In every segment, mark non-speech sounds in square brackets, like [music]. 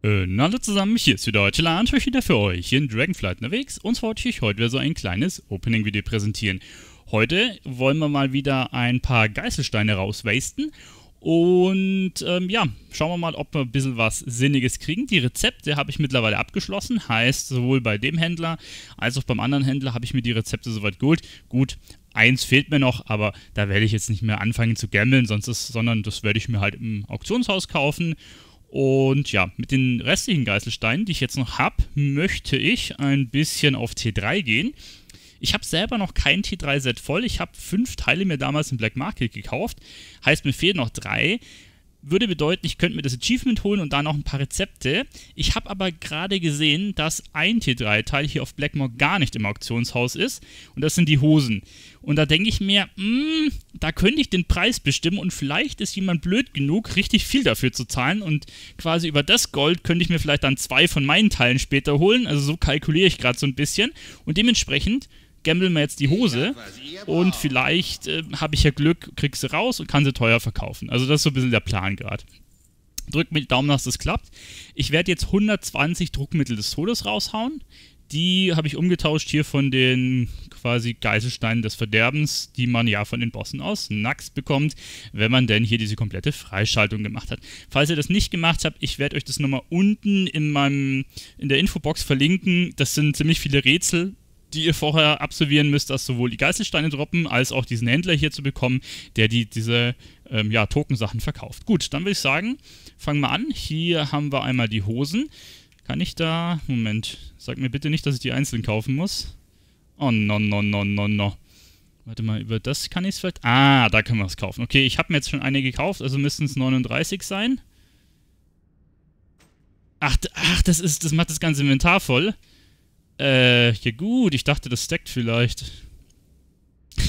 Äh, hallo zusammen, hier ist wieder heute Lantuch wieder für euch hier in Dragonflight unterwegs und zwar wollte ich euch heute wieder so ein kleines Opening-Video präsentieren. Heute wollen wir mal wieder ein paar Geißelsteine rauswasten und ähm, ja, schauen wir mal, ob wir ein bisschen was Sinniges kriegen. Die Rezepte habe ich mittlerweile abgeschlossen, heißt sowohl bei dem Händler als auch beim anderen Händler habe ich mir die Rezepte soweit geholt. Gut, eins fehlt mir noch, aber da werde ich jetzt nicht mehr anfangen zu gambeln, sonst ist, sondern das werde ich mir halt im Auktionshaus kaufen und ja, mit den restlichen Geißelsteinen, die ich jetzt noch habe, möchte ich ein bisschen auf T3 gehen. Ich habe selber noch kein T3-Set voll. Ich habe fünf Teile mir damals im Black Market gekauft. Heißt, mir fehlen noch drei würde bedeuten, ich könnte mir das Achievement holen und da noch ein paar Rezepte. Ich habe aber gerade gesehen, dass ein T3-Teil hier auf Blackmore gar nicht im Auktionshaus ist und das sind die Hosen. Und da denke ich mir, mh, hm, da könnte ich den Preis bestimmen und vielleicht ist jemand blöd genug, richtig viel dafür zu zahlen und quasi über das Gold könnte ich mir vielleicht dann zwei von meinen Teilen später holen. Also so kalkuliere ich gerade so ein bisschen und dementsprechend gamble mir jetzt die Hose und vielleicht äh, habe ich ja Glück, krieg sie raus und kann sie teuer verkaufen. Also das ist so ein bisschen der Plan gerade. Drückt mir die Daumen, dass das klappt. Ich werde jetzt 120 Druckmittel des Todes raushauen. Die habe ich umgetauscht hier von den quasi Geiselsteinen des Verderbens, die man ja von den Bossen aus Nax bekommt, wenn man denn hier diese komplette Freischaltung gemacht hat. Falls ihr das nicht gemacht habt, ich werde euch das nochmal unten in meinem in der Infobox verlinken. Das sind ziemlich viele Rätsel, die ihr vorher absolvieren müsst, dass sowohl die Geißelsteine droppen, als auch diesen Händler hier zu bekommen, der die, diese ähm, ja, Tokensachen verkauft. Gut, dann würde ich sagen, fangen wir an. Hier haben wir einmal die Hosen. Kann ich da... Moment, sag mir bitte nicht, dass ich die einzeln kaufen muss. Oh, no, no, no, no, no. Warte mal, über das kann ich es vielleicht... Ah, da können wir es kaufen. Okay, ich habe mir jetzt schon eine gekauft, also müssten es 39 sein. Ach, ach das, ist, das macht das ganze Inventar voll. Äh, ja gut, ich dachte, das stackt vielleicht. [laughs]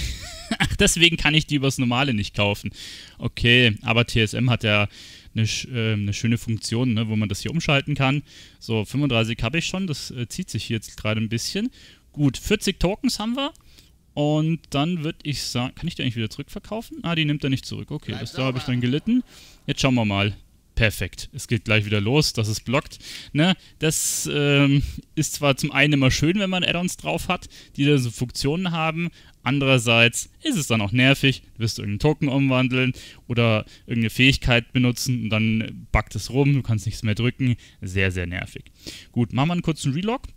Ach, deswegen kann ich die übers Normale nicht kaufen. Okay, aber TSM hat ja eine, äh, eine schöne Funktion, ne, wo man das hier umschalten kann. So, 35 habe ich schon, das äh, zieht sich hier jetzt gerade ein bisschen. Gut, 40 Tokens haben wir. Und dann würde ich sagen, kann ich die eigentlich wieder zurückverkaufen? Ah, die nimmt er nicht zurück. Okay, das da habe ich dann gelitten. Jetzt schauen wir mal perfekt. Es geht gleich wieder los, dass es blockt. Ne? Das ähm, ist zwar zum einen immer schön, wenn man Add-ons drauf hat, die da so Funktionen haben. Andererseits ist es dann auch nervig. Du wirst irgendeinen Token umwandeln oder irgendeine Fähigkeit benutzen und dann backt es rum, du kannst nichts mehr drücken. Sehr, sehr nervig. Gut, machen wir einen kurzen Relog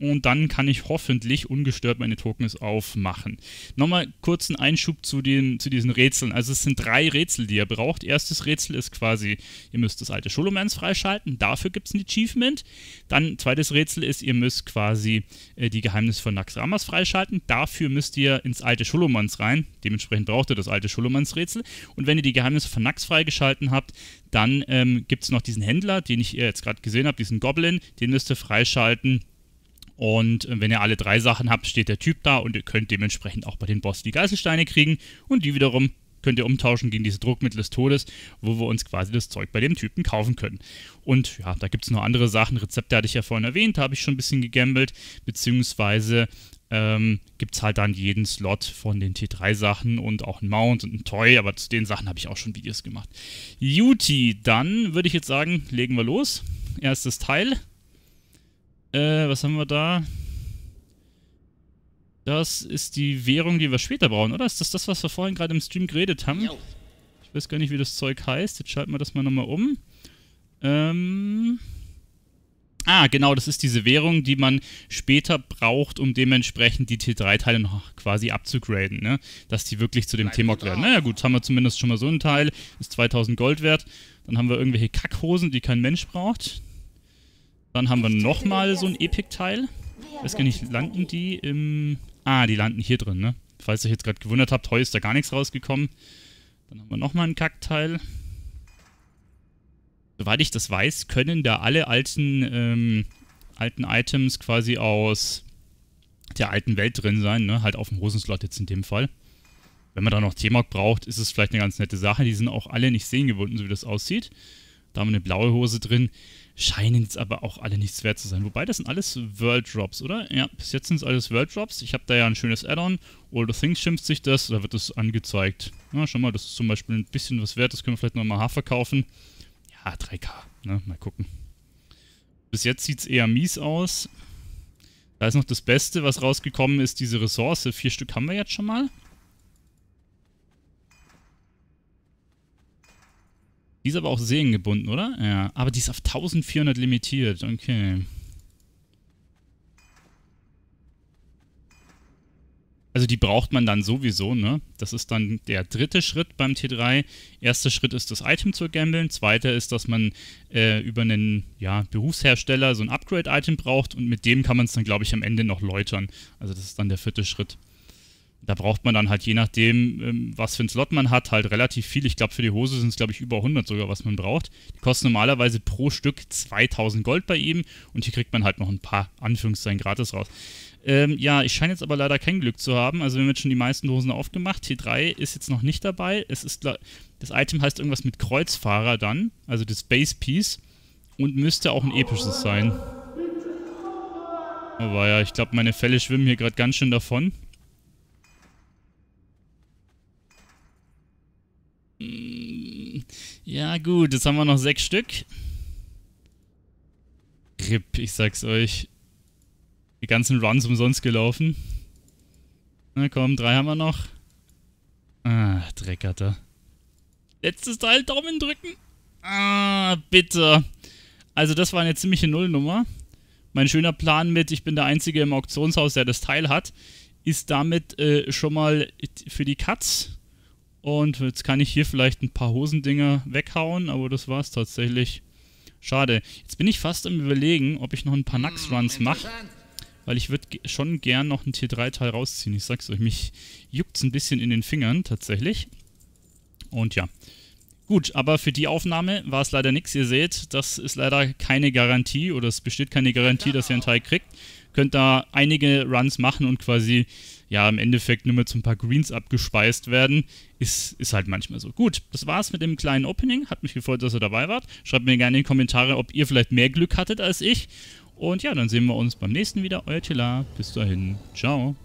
und dann kann ich hoffentlich ungestört meine Tokens aufmachen. Nochmal kurzen Einschub zu, den, zu diesen Rätseln. Also es sind drei Rätsel, die ihr braucht. Erstes Rätsel ist quasi, ihr müsst das alte Scholomans freischalten. Dafür gibt es ein Achievement. Dann zweites Rätsel ist, ihr müsst quasi äh, die Geheimnisse von Naxramas freischalten. Dafür müsst ihr ins alte Scholomans rein. Dementsprechend braucht ihr das alte Scholomans-Rätsel. Und wenn ihr die Geheimnisse von Nax freigeschalten habt, dann ähm, gibt es noch diesen Händler, den ich jetzt gerade gesehen habe, diesen Goblin. Den müsst ihr freischalten und äh, wenn ihr alle drei Sachen habt, steht der Typ da und ihr könnt dementsprechend auch bei den Boss die Geißelsteine kriegen und die wiederum könnt ihr umtauschen gegen diese Druckmittel des Todes, wo wir uns quasi das Zeug bei dem Typen kaufen können. Und ja, da gibt es noch andere Sachen. Rezepte hatte ich ja vorhin erwähnt, da habe ich schon ein bisschen gegambelt, beziehungsweise ähm, gibt es halt dann jeden Slot von den T3-Sachen und auch ein Mount und ein Toy, aber zu den Sachen habe ich auch schon Videos gemacht. Juti, dann würde ich jetzt sagen, legen wir los. Erstes Teil. Äh, was haben wir da? Das ist die Währung, die wir später brauchen, oder? Ist das das, was wir vorhin gerade im Stream geredet haben? Ich weiß gar nicht, wie das Zeug heißt. Jetzt schalten wir das mal nochmal um. Ähm... Ah, genau, das ist diese Währung, die man später braucht, um dementsprechend die T3-Teile noch quasi abzugraden, ne? Dass die wirklich zu dem T-Mog werden. Naja gut, haben wir zumindest schon mal so einen Teil, ist 2000 Gold wert. Dann haben wir irgendwelche Kackhosen, die kein Mensch braucht. Dann haben wir nochmal so ein Epic-Teil. Ich weiß gar nicht, landen die im... Ah, die landen hier drin, ne? Falls ihr euch jetzt gerade gewundert habt, heu ist da gar nichts rausgekommen. Dann haben wir nochmal ein Kackteil. Soweit ich das weiß, können da alle alten, ähm, alten Items quasi aus der alten Welt drin sein, ne? Halt auf dem Hosenslot jetzt in dem Fall. Wenn man da noch T-Mark braucht, ist es vielleicht eine ganz nette Sache. Die sind auch alle nicht sehengebunden, so wie das aussieht. Da haben wir eine blaue Hose drin scheinen jetzt aber auch alle nichts wert zu sein. Wobei, das sind alles World Drops, oder? Ja, bis jetzt sind es alles World Drops. Ich habe da ja ein schönes Add-on. All the Things schimpft sich das, da wird das angezeigt. Ja, schau mal, das ist zum Beispiel ein bisschen was wert. Das können wir vielleicht nochmal H verkaufen. Ja, 3K, ne? Mal gucken. Bis jetzt sieht es eher mies aus. Da ist noch das Beste, was rausgekommen ist, diese Ressource. Vier Stück haben wir jetzt schon mal. Die ist aber auch seriengebunden, oder? Ja, aber die ist auf 1400 limitiert. Okay. Also die braucht man dann sowieso, ne? Das ist dann der dritte Schritt beim T3. Erster Schritt ist das Item zu gambeln. Zweiter ist, dass man äh, über einen ja, Berufshersteller so ein Upgrade-Item braucht und mit dem kann man es dann, glaube ich, am Ende noch läutern. Also das ist dann der vierte Schritt. Da braucht man dann halt je nachdem, ähm, was für ein Slot man hat, halt relativ viel. Ich glaube, für die Hose sind es, glaube ich, über 100 sogar, was man braucht. Die kosten normalerweise pro Stück 2000 Gold bei ihm und hier kriegt man halt noch ein paar Anführungszeichen gratis raus. Ähm, ja, ich scheine jetzt aber leider kein Glück zu haben. Also wir haben jetzt schon die meisten Hosen aufgemacht. T3 ist jetzt noch nicht dabei. Es ist das Item heißt irgendwas mit Kreuzfahrer dann, also das Base Piece und müsste auch ein episches sein. Aber ja, ich glaube, meine Fälle schwimmen hier gerade ganz schön davon. Ja gut, jetzt haben wir noch sechs Stück. RIP, ich sag's euch. Die ganzen Runs umsonst gelaufen. Na komm, drei haben wir noch. Ah, Dreckatter. Letztes Teil, Daumen drücken. Ah, bitte. Also das war eine ziemliche Nullnummer. Mein schöner Plan mit, ich bin der Einzige im Auktionshaus, der das Teil hat, ist damit äh, schon mal für die Cuts. Und jetzt kann ich hier vielleicht ein paar Hosendinger weghauen, aber das war es tatsächlich. Schade. Jetzt bin ich fast am überlegen, ob ich noch ein paar Nux-Runs mache weil ich würde schon gern noch einen Tier 3 Teil rausziehen. Ich sag's euch, mich juckt's ein bisschen in den Fingern tatsächlich. Und ja. Gut, aber für die Aufnahme war es leider nichts. Ihr seht, das ist leider keine Garantie oder es besteht keine Garantie, dass ihr einen Teil kriegt. Könnt da einige Runs machen und quasi, ja, im Endeffekt nur mit so ein paar Greens abgespeist werden. Ist, ist halt manchmal so. Gut, das war's mit dem kleinen Opening. Hat mich gefreut, dass ihr dabei wart. Schreibt mir gerne in die Kommentare, ob ihr vielleicht mehr Glück hattet als ich. Und ja, dann sehen wir uns beim nächsten wieder. Euer Tila. Bis dahin. Ciao.